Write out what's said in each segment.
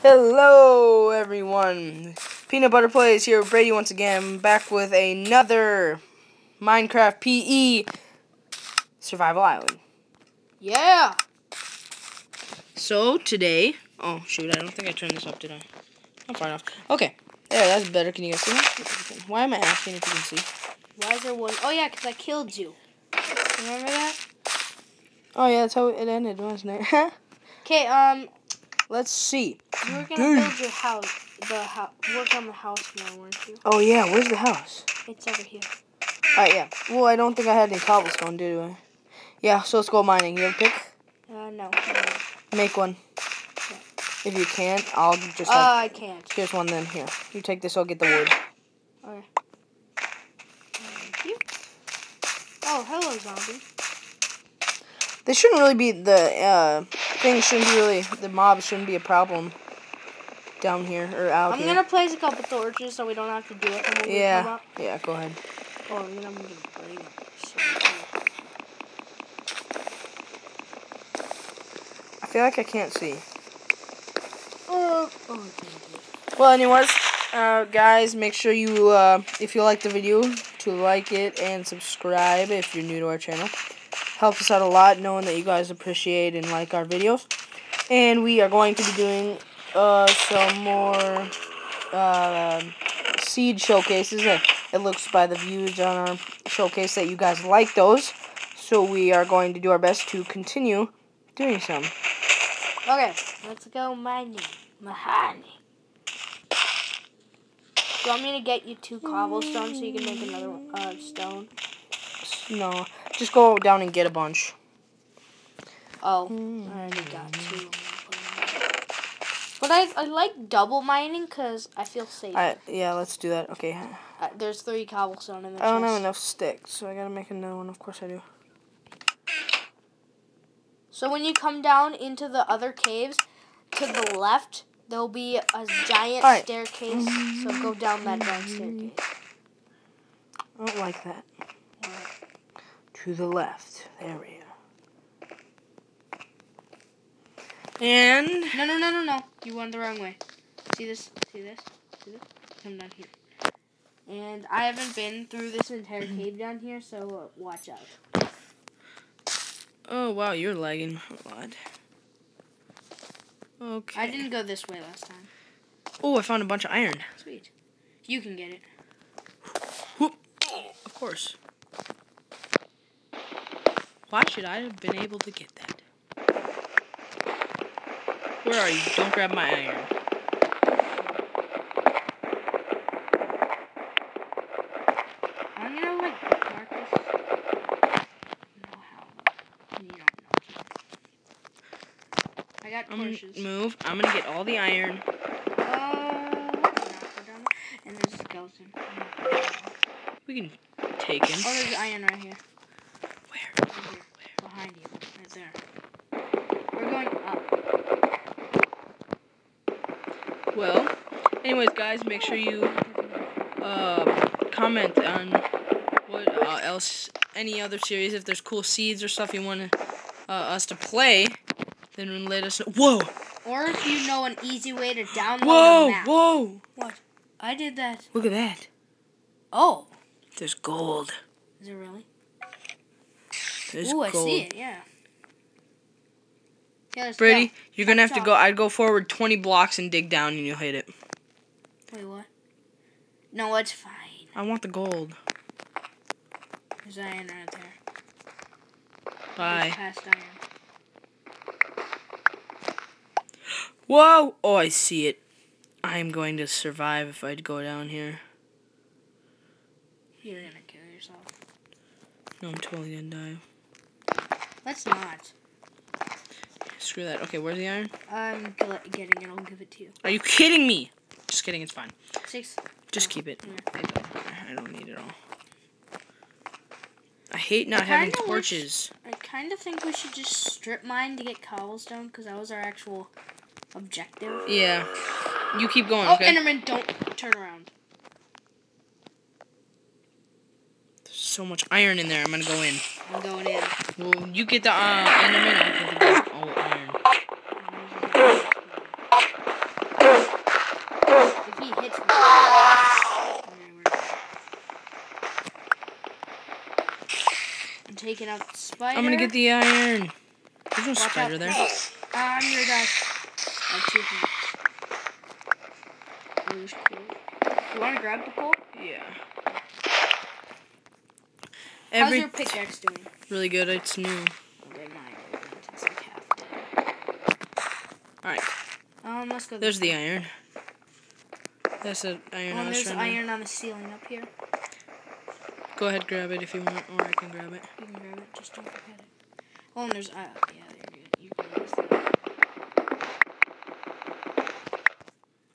Hello, everyone. Peanut Butter Plays here with Brady once again, back with another Minecraft PE Survival Island. Yeah. So today, oh shoot, I don't think I turned this up, did I? I'm far enough. Okay, there, that's better. Can you guys see me? Why am I asking if you can see? Why is there one? Oh yeah, because I killed you. Remember that? Oh yeah, that's how it ended, wasn't it? Okay. Um, Let's see. you were gonna Dude. build your house. The house. Work on the house now, weren't you? Oh yeah, where's the house? It's over here. Alright, yeah. Well, I don't think I had any cobblestone, did I? Yeah, so let's go mining. You have a pick? Uh, no. Make one. If you can't, I'll just Uh, I can't. here's one then. Here, you take this. I'll get the wood. Okay. Thank you. Oh, hello, zombie. This shouldn't really be the uh thing. Shouldn't be really the mob shouldn't be a problem down here or out I'm here. gonna place a couple torches so we don't have to do it when we come Yeah, up. yeah. Go ahead. Oh, then I'm gonna bring. So. I feel like I can't see. Oh, oh, I can't do it. Well, anyways, uh, guys, make sure you, uh, if you like the video, to like it and subscribe if you're new to our channel. Helps us out a lot knowing that you guys appreciate and like our videos. And we are going to be doing uh, some more uh, seed showcases. It, it looks by the views on our showcase that you guys like those. So we are going to do our best to continue doing some. Okay, let's go mining. Mahani. Do you want me to get you two cobblestone so you can make another uh, stone? No, just go down and get a bunch. Oh, I already got two. But I, I like double mining because I feel safe. I, yeah, let's do that. Okay. Uh, there's three cobblestone in the I don't have enough sticks, so I gotta make another one. Of course I do. So when you come down into the other caves, to the left, there'll be a giant Alright. staircase. So go down that giant staircase. I don't like that. To the left. There we are. And No, no, no, no, no. You went the wrong way. See this? See this? See this? Come down here. And I haven't been through this entire cave down here, so uh, watch out. oh wow, you're lagging a lot. Okay. I didn't go this way last time. Oh, I found a bunch of iron. Sweet. You can get it. Whoop. Of course. Why should I have been able to get that? Where are you? Don't grab my iron. I'm gonna like bookmark this. No how. You know. I got I'm gonna torches. move. I'm gonna get all the iron. Uh, let's not go down there. And there's a skeleton. We can take him. Oh, there's iron right here. Where? Right here. Behind you. Right there. We're going up. Well, anyways, guys, make sure you uh, comment on what uh, else, any other series. If there's cool seeds or stuff you want uh, us to play, then let us know. Whoa! Or if you know an easy way to download a Whoa! map. Whoa! What? I did that. Look at that. Oh. There's gold. Is it really? Ooh, I see it. Yeah. Yeah, Brady, go. you're gonna have Top to go. I'd go forward 20 blocks and dig down, and you'll hit it. Wait, what? No, it's fine. I want the gold. There's iron right there. Bye. Past iron. Whoa! Oh, I see it. I am going to survive if I'd go down here. You're gonna kill yourself. No, I'm totally gonna die. Let's not. Screw that. Okay, where's the iron? I'm getting it. I'll give it to you. Are you kidding me? Just kidding. It's fine. Six. Just Oh, keep it. yeah. I don't, need it all. I hate not I having kinda wish- torches. I kind of think we should just strip mine to get cobblestone because that was our actual objective. Yeah. You keep going, Oh, okay? Enderman, don't turn around. There's so much iron in there. I'm gonna go in. I'm going in. Well, you get the uh, Enderman. I'll get the oh, iron. he hits me. Okay, we're good. I'm taking out the spider. I'm gonna get the iron. There's no Watch spider out. there. I'm gonna die. I have two hands. Cool? You wanna grab the pole? Yeah. How's your pickaxe doing? really good. It's new. It's like half dead. Alright. Um, let's go. There's the iron. That's the iron I was there's iron on the ceiling up here. Go ahead, grab it if you want, or I can grab it. You can grab it. Just don't forget it. Oh, and there's uh, yeah, you're good. You can use that.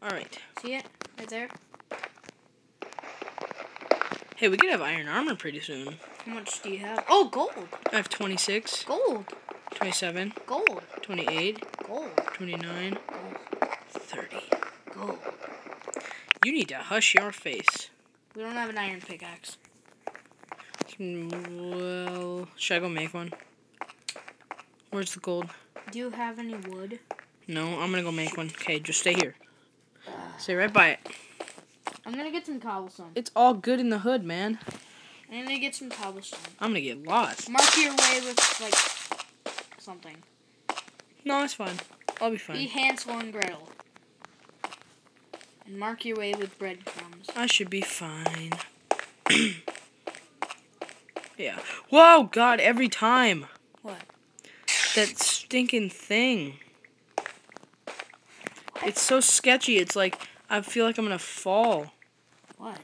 Alright. See it right there? Hey, we could have iron armor pretty soon. How much do you have? Oh, gold, I have 26, gold, 27, gold, 28, gold, 29, gold, 30. gold. You need to hush your face. We don't have an iron pickaxe. Well, should I go make one? Where's the gold? Do you have any wood? No, I'm gonna go make one. Okay, just stay here. Stay right by it. I'm gonna get some cobblestone. It's all good in the hood, man. I'm gonna get some cobblestone. I'm gonna get lost. Mark your way with like something. No, it's fine. I'll be fine. Be. Hansel and Gretel. And mark your way with breadcrumbs. I should be fine. yeah. Whoa, God, every time. What? That stinking thing. It's so sketchy. It's like, I feel like I'm gonna fall. What?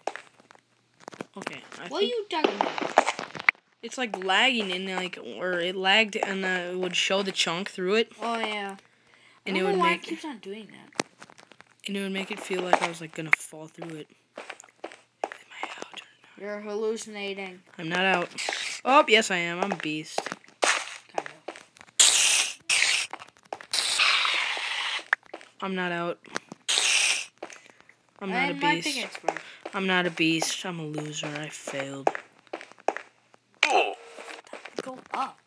Okay. I What are you talking about? it's like lagging and like, or it lagged and uh, it would show the chunk through it. Oh yeah. And I it would why make it keeps on doing that. and it would make it feel like I was like gonna fall through it. Am I out? You're hallucinating. I'm not out. Oh, yes I am. I'm a beast. Kind of. I'm not out. I'm not a and beast. I'm not a beast. I'm a loser. I failed. Oh. Go up.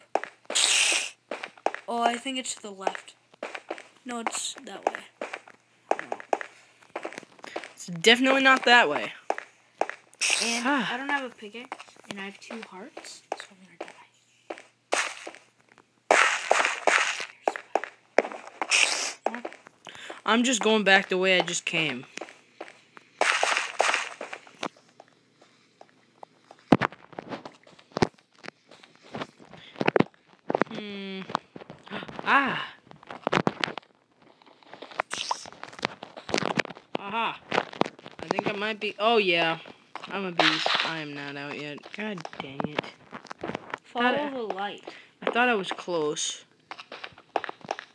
Oh, I think it's to the left. No, it's that way. It's definitely not that way. And Ah. I don't have a pickaxe, and I have two hearts, so I'm gonna die. I'm just going back the way I just came. Hmm. Ah. Aha. I think I might be. Oh, yeah. I'm a beast. I am not out yet. God dang it. Follow Thought- the light. I thought I was close.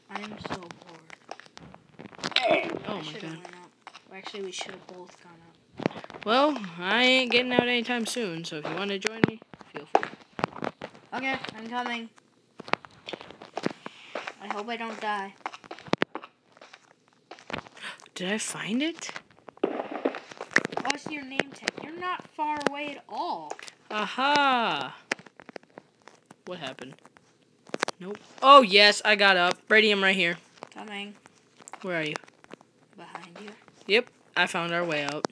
I am so bored. Oh I my god. have went up. Well, actually, we should have both gone up. Well, I ain't getting out anytime soon, so if you want to join me, feel free. Okay, I'm coming. I hope I don't die. Did I find it? See your name tag. You're not far away at all. Aha! What happened? Nope. Oh, yes, I got up. Brady, I'm right here. Coming Where are you? behind you. Yep, I found our way out.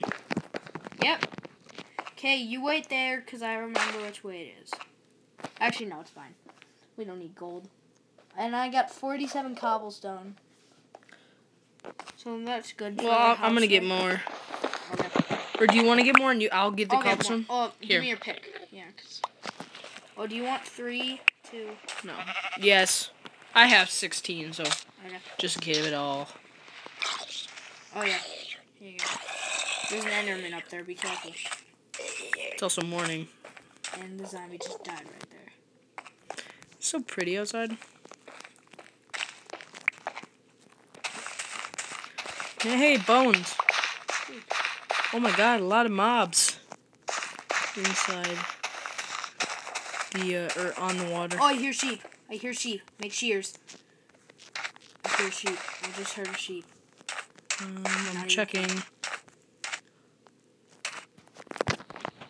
Yep. Okay, you wait there, because I remember which way it is. Actually, no, it's fine. We don't need gold. And I got 47 cobblestone. So that's good Well, I'm gonna get more. Or do you want to get more and you? I'll get the I'll get cobblestone. Oh, Here. give me your pick. Yeah. Oh, do you want three, two? No. Yes, I have 16, so Okay. just give it all. Oh, yeah. Here you go. There's an Enderman up there. Be careful. It's also morning. And the zombie just died right there. It's so pretty outside. Hey, bones. Oh my god, a lot of mobs inside the uh, or on the water. Oh, I hear sheep. I hear sheep. Make shears. I hear sheep. I just heard a sheep. Um, I'm checking.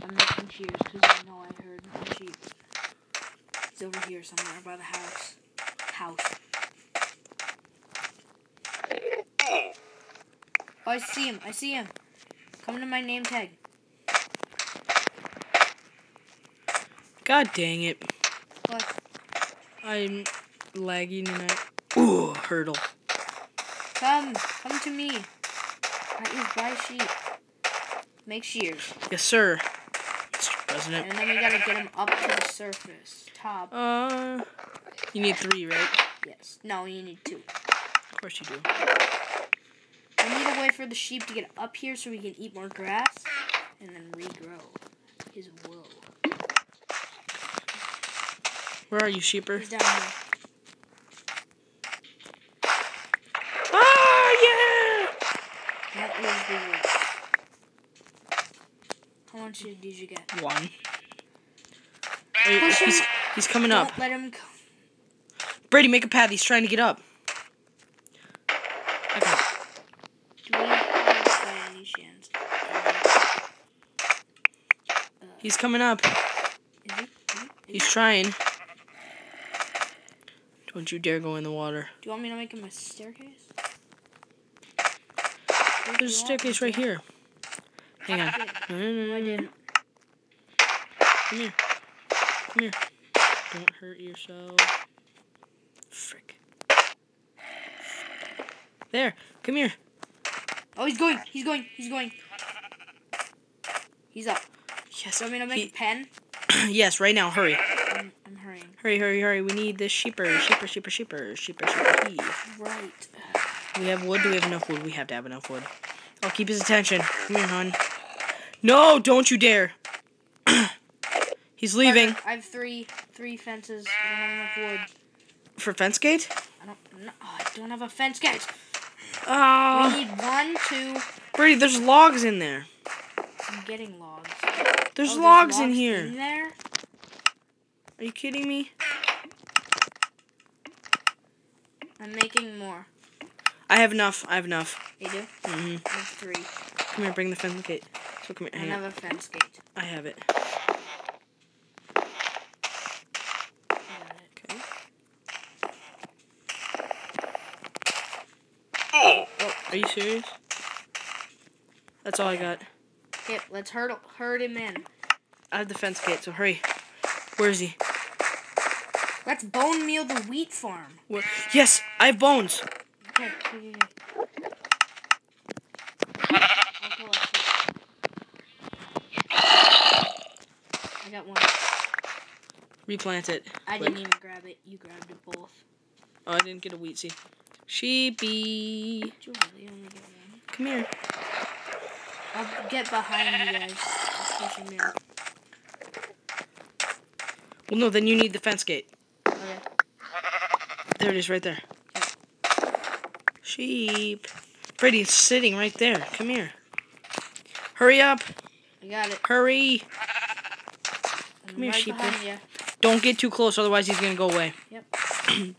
I'm making shears because I know I heard a sheep. He's over here somewhere by the house. House. Oh, I see him. I see him. Come to my name tag. God dang it. What? I'm lagging and I. Ooh, hurdle. Come. Come to me. I is buy sheep. Make shears. Yes, sir. Mr. President. And then we gotta get them up to the surface. Top. Uh, you need three, right? Yes. No, you need two. Of course you do. We need a way for the sheep to get up here so we can eat more grass and then regrow his wool. Where are you, sheeper? He's down here. Ah, yeah! That was the wool. How much did you get? One. Wait, he's, he's coming up. Don't let him go. Brady, make a path. He's trying to get up. I got it. Do we have by any chance? He's coming up. He's trying. Don't you dare go in the water. Do you want me to make him a staircase? There's a staircase right here. Hang on. No, no, no, No, no, I didn't. Come here. Come here. Don't hurt yourself. Frick. There. Come here. Oh, he's going. He's going. He's going. He's up. Yes. Do you want me to make He- a pen? yes, right now. Hurry. I'm, I'm hurrying. Hurry, hurry, hurry. We need this sheeper. Sheeper, sheeper, sheeper. Sheeper, sheeper, he. Right. We have wood. Do we have enough wood? We have to have enough wood. I'll keep his attention. Come here, hon. No, don't you dare. He's leaving. I have three three fences. I don't have enough wood. For fence gate? I don't. No, oh, I don't have a fence, guys. Ah. We Oh. need one, two. Brady, there's logs in there. I'm getting logs. There's Oh, logs, in here. In there. Are you kidding me? I'm making more. I have enough. I have enough. You do? hmm I have three. Come here, bring the fence gate. So come here. on. have a fence gate. I have it. It. Okay. Oh, are you serious? That's all I got. Okay, let's herd herd him in. I have the fence gate, so hurry. Where is he? Let's bone meal the wheat farm. Yes, I have bones. Okay, okay, okay. I'll collect it. I got one. Replant it. I Quick. didn't even grab it. You grabbed it both. Oh, I didn't get a wheat seed. Sheepy. Did you really only get one? Come here. I'll get behind you guys. I'll push him in. Well, no, then you need the fence gate. Okay. There it is, right there. Sheep. Brady, it's sitting right there. Come here. Hurry up. I got it. Hurry. I'm Come here, right behind you. Don't get too close, otherwise he's gonna go away. Yep.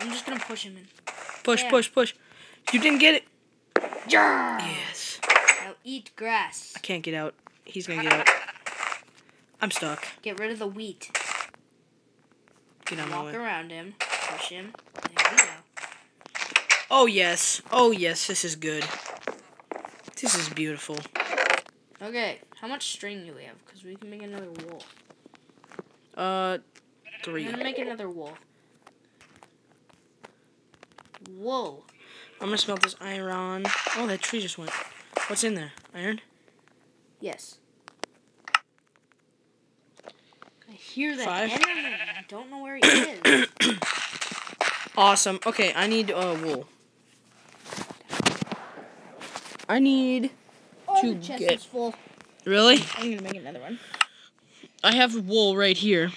I'm just gonna push him in. Push, Yeah. push, push. You didn't get it. Yeah. Yes. Now eat grass. I can't get out. He's gonna get out. I'm stuck. Get rid of the wheat. Get out Walk around him. Push him. There we go. Oh yes. Oh yes. This is good. This is beautiful. Okay. How much string do we have? Because we can make another wool. Uh, three. I'm gonna make another wool. Wool. I'm gonna smelt this iron. Oh, that tree just went. What's in there? Iron? Yes. I hear that Five. enemy. I don't know where he is. Awesome. Okay, I need uh wool. I need to the chest get. is full. Really? I'm gonna make another one. I have wool right here.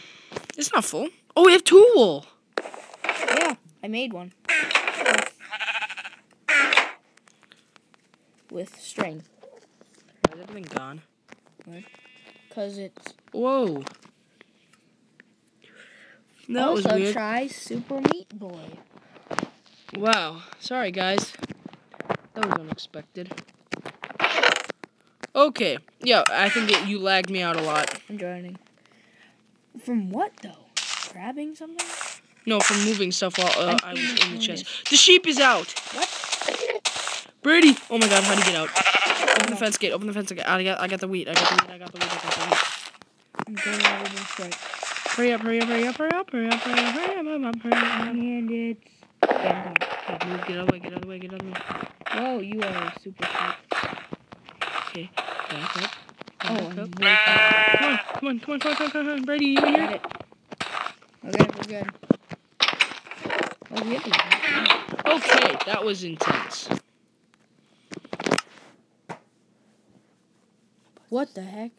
It's not full. Oh, we have two wool. Yeah, I made one. With string. Has everything gone? Cause it's Whoa. That was also weird. try Super Meat Boy. Wow. Sorry, guys. That was unexpected. Okay. Yeah, I think that you lagged me out a lot. I'm joining. From what though? Grabbing something? No, from moving stuff while uh, I'm was in the chest. The sheep is out. What? Brady! Oh my god, how'd he get out? Open the fence gate, open the fence gate. I got, I got the wheat, I got the wheat, I got the wheat, I got the wheat. I'm going over this way. Hurry up, hurry up, hurry up, hurry up, hurry up, hurry up, hurry up, hurry up, hurry up. And it's... Yeah, Okay, move, get out of the way, get out of the way, get out of the way. Whoa, you are super sweet. Okay, back up. Oh, back I'm up. way far. Come on, come on, come on, come on, come on, come on, Brady, you in Got here? it. Okay, we're good. Oh, we Okay, that was intense. What the heck?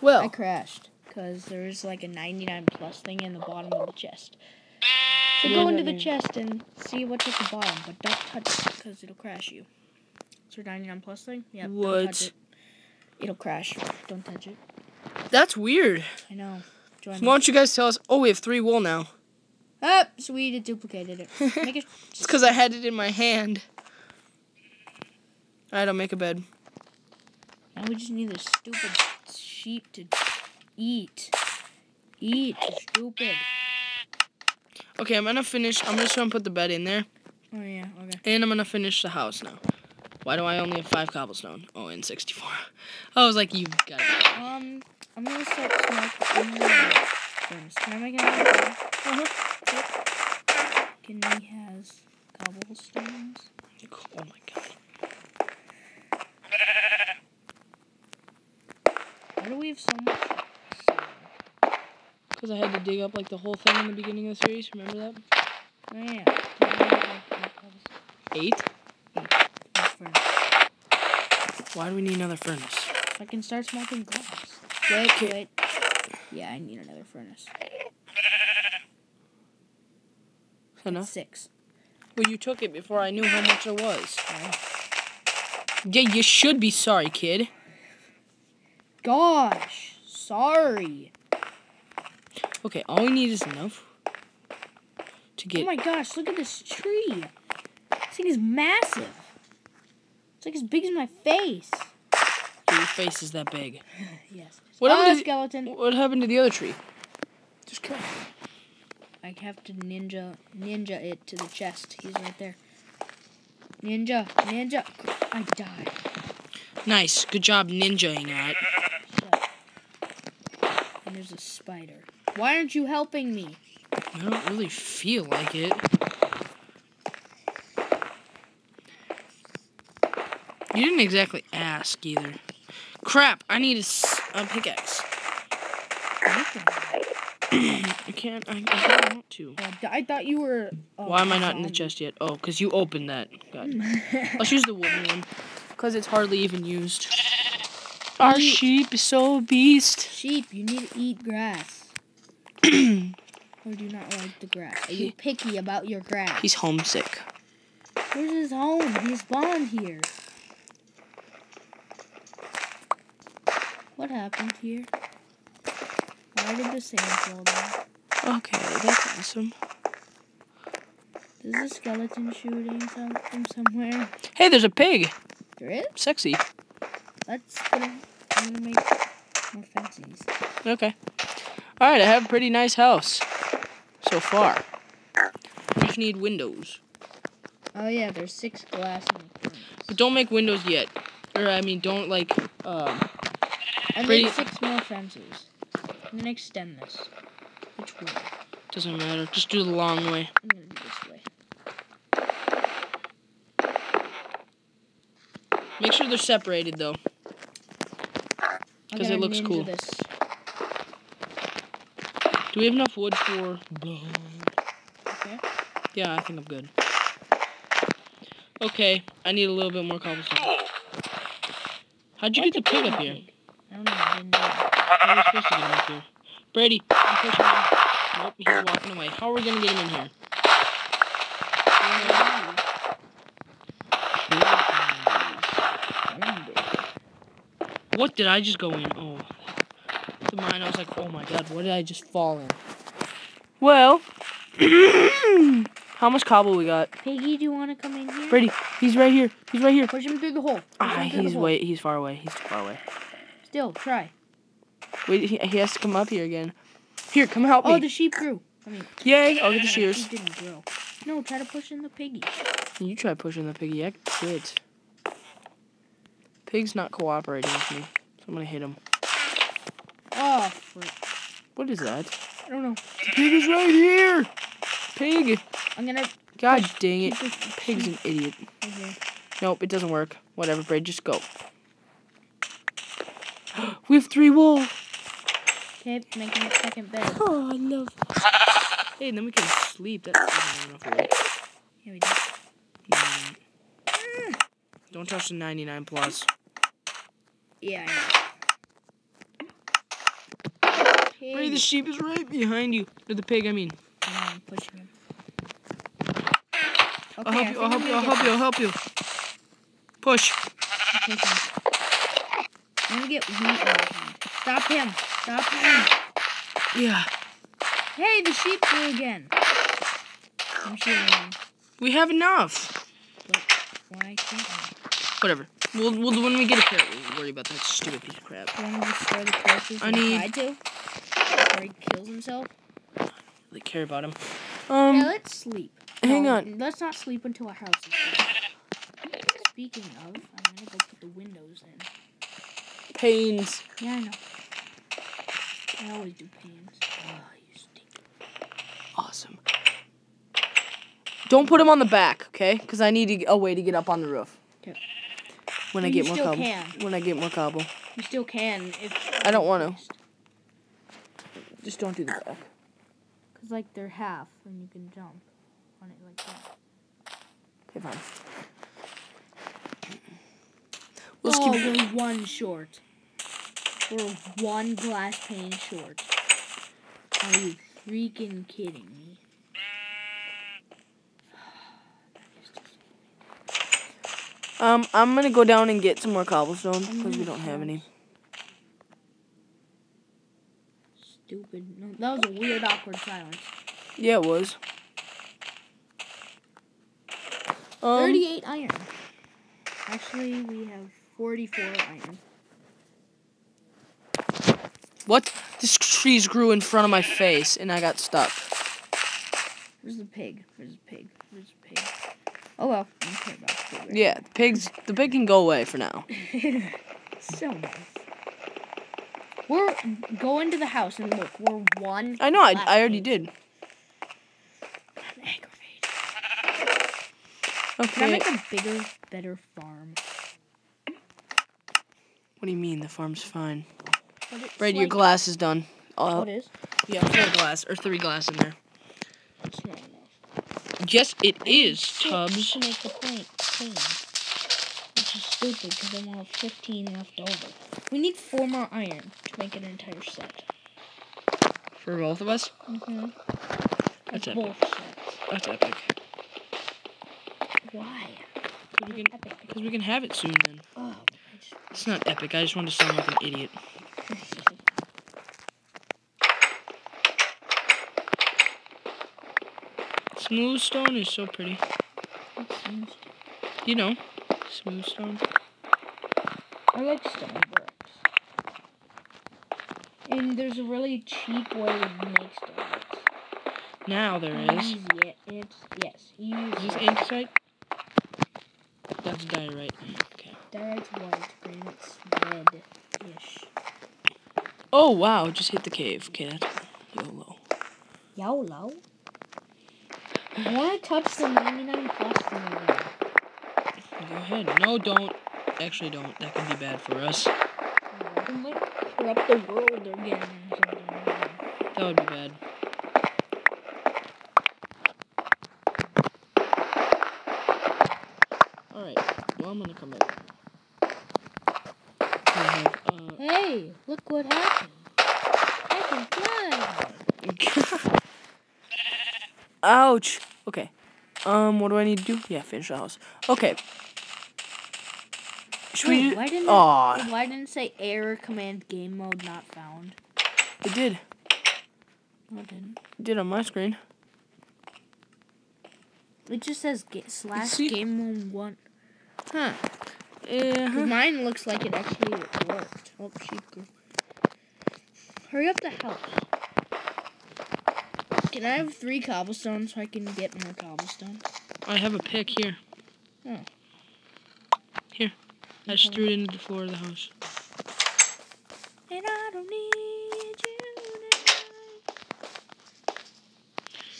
Well, I crashed because there was like a 99 plus thing in the bottom of the chest. So What go into the chest and see what's at the bottom, but don't touch it because it'll crash you. Is there 99 plus thing? Yeah. Don't What? touch it. It'll crash. Don't touch it. that's weird. I know. Join Why don't you guys tell us? Oh, we have three wool now. Ah, sweet, it duplicated it. Make it. It's because I had it in my hand. Alright, I'll make a bed. Now we just need this stupid sheep to eat. Eat, stupid. Okay, I'm gonna finish. I'm just gonna put the bed in there, Oh yeah, okay. and I'm gonna finish the house now. Why do I only have five cobblestone? Oh, and 64. I was like, you got it. Um, I'm gonna start furnace. Can I make another furnace? Uh-huh. Can we has cobblestones? Oh my god. Why do we have so much? Because I had to dig up like the whole thing in the beginning of the series. Remember that? Oh yeah. Can we make a cobblestone Eight. Why do we need another furnace? I can start smoking glass. Wait, Okay. wait. Yeah, I need another furnace. Enough? Six. Well, you took it before I knew how much it was. Yeah, you should be sorry, kid. Gosh, sorry. Okay, all we need is enough to get... Oh my gosh, look at this tree. This thing is massive. It's like as big as my face. Your face is that big. Yes. What ah, happened to- skeleton. What happened to the other tree? Just kill. I have to ninja ninja it to the chest. He's right there. Ninja, ninja. I died. Nice. Good job ninjaing that. And there's a spider. Why aren't you helping me? I don't really feel like it. You didn't exactly ask either. Crap, I need a, s- a pickaxe. I can't, I, I don't want to. Uh, I thought you were. oh, Why am I not in the chest yet? Oh, because you opened that. God. Let's use the wooden one. Because it's hardly even used. Our Eat. sheep is so beast. Sheep, you need to eat grass. or do you not like the grass? Are you picky about your grass? He's homesick. Where's his home? He spawned here. What happened here? Why did the sand fall down? Okay, that's awesome. There's a skeleton shooting some, from somewhere. Hey, there's a pig. There is? Sexy. Let's gonna, I'm gonna make more fences. Okay. Alright, I have a pretty nice house. So far. Just need windows. Oh yeah, there's six glass in the. But don't make windows yet. Or, I mean, don't, like, um... I made six more fences. I'm gonna extend this. Which way? Doesn't matter. Just do the long way. I'm gonna do this way. Make sure they're separated, though. It looks cool. This. Do we have enough wood for... Okay. Yeah, I think I'm good. Okay, I need a little bit more cobblestone. How'd you get the pig up here? I don't know. I didn't do it. How are we supposed to get him up here? Brady, I'm pushing him. Nope, he's walking away. How are we gonna get him in here? What did I just go in? Oh, the mine. I was like, oh my god, what did I just fall in? Well, how much cobble we got? Piggy, do you want to come in here? Brady, he's right here. He's right here. Push him through the hole. Push Ah, him through the he's hole. way. He's far away. He's too far away. Still, try. Wait, he, he has to come up here again. Here, come help me. Oh, the sheep grew. I mean, Yay! I'll get the shears. sheep didn't grow. No, try to push in the piggy. You try pushing the piggy. I quit. Pig's not cooperating with me. So I'm gonna hit him. Oh, frick. What is that? I don't know. Pig is right here! Pig! I'm gonna. God dang it. Pig's an idiot. Okay. Nope, it doesn't work. Whatever, Braid, just go. we have three wool! Okay, making a second bed. Oh, I love Hey, and then we can sleep. That's enough. Here we go. Don't touch the 99 plus. Yeah, I know. Braid, the sheep is right behind you. Or the pig, I mean. I'm pushing him. I'll help you, I I'll help you, I'll help you, I'll help you. Push. I'm gonna get wheat out of him. Stop him. Stop him. Yeah. Hey, the sheep flew again. I'm shooting him. We have enough. Why can't I? Whatever. We'll, we'll when we get a carrot, we'll worry about that stupid piece of crap. Do you destroy the corpses I need- to? Before he kills himself? Really care about him. Um, let's sleep. hang No, on. Let's not sleep until our house is. Speaking of, I'm gonna go put the windows in. Panes. Yeah, I know. I always do panes. Oh, you stink. Awesome. Don't put him on the back, okay? Because I need a way to get up on the roof. 'Kay. When I get more cobble. can. When I get more cobble. You still can if. I don't want to. Just don't do the back. Cause like they're half, and you can jump on it like that. Okay, fine. We'll just oh, keep we're one short. We're one glass pane short. Are you freaking kidding me? Um, I'm gonna go down and get some more cobblestone because we don't have any. Stupid. No, that was a weird, awkward silence. Yeah, it was. Um, 38 iron. Actually, we have 44 iron. What? This trees grew in front of my face and I got stuck. Where's the pig? Where's the pig? Where's the pig? Oh well, I don't care about the pig. Yeah, the pigs. The pig can go away for now. so nice. We're going to the house and look, we're one. I know. I, I already did. I'm aggravated. Can I make a bigger, better farm? What do you mean? The farm's fine. It's Right, your glass is done. Oh, Uh, it is? yeah, four glass or three glass in there. It's not enough. Yes, it is, I need is, six Tubbs. To make the paint, paint. Which is stupid because I have 15 left over. We need four more iron to make an entire set. For both of us. Mm-hmm. That's epic. That's epic. Why? Because we, can- we can have it soon then. Oh, It's not epic. I just want to sound like an idiot. Smooth stone is so pretty. You know, smooth stone. I like stone bricks. And there's a really cheap way to make stone bricks. Now there is. Easy, it, it's yes. Use Is this it. andesite? That's diorite. Okay. Diorite's white, granite's red-ish. Oh wow! Just hit the cave. Okay, that's YOLO. YOLO. I want to touch the 99 plus. Go ahead. No, don't. Actually, don't. That could be bad for us. That might corrupt the world again. That would be bad. Alright. Well, I'm gonna come back. Have, uh, Hey, look what happened. I can fly. Ouch! Okay. Um, what do I need to do? Yeah, finish the house. Okay. Should Wait, we? why didn't Aw, it, why didn't it say error command game mode not found? it did. No, it didn't. It did on my screen. It just says slash game mode one. Huh. Uh 'Cause Mine looks like it actually worked. Oh, sheep grew. Hurry up the house. Can I have three cobblestone so I can get more cobblestone? I have a pick here. Oh. Here. I just threw it into the floor of the house. And I don't need you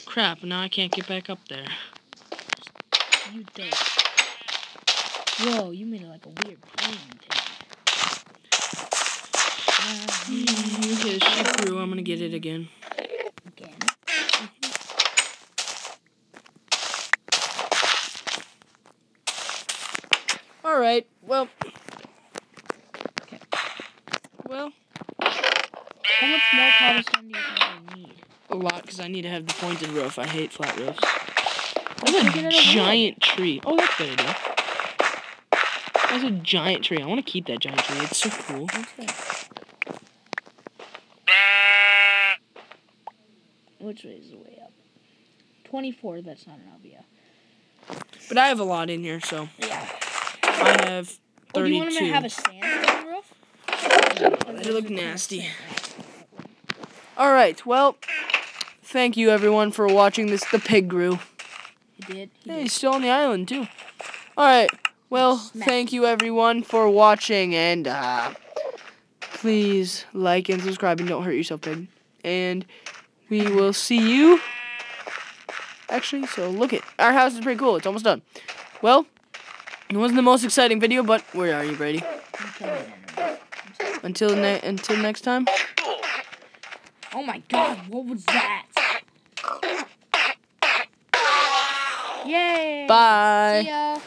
Crap, now I can't get back up there. You did. Whoa, you made it like a weird plane Okay, the sheep grew. I'm gonna get it. Again. Alright, well. Well, How much more cobblestone do you think I need? a lot, because I need to have the pointed roof. I hate flat roofs. That's a giant tree. Oh, that's good idea. That's a giant tree. I want to keep that giant tree. It's so cool. Okay. Which way is the way up? 24, that's not an Albia. But I have a lot in here, so Yeah. I have Oh, do you want to have a sandstone roof? They look nasty. All right. Well, thank you everyone for watching this. The pig grew. He did. He Yeah, did. he's still on the island too. All right. Well, Smack. thank you everyone for watching, and uh, please like and subscribe, and don't hurt yourself, pig. And we will see you. Actually, so look it. Our house is pretty cool. It's almost done. Well, it wasn't the most exciting video, but where are you, Brady? Until ne- until next time. Oh my god, what was that? Yay! Bye. See ya.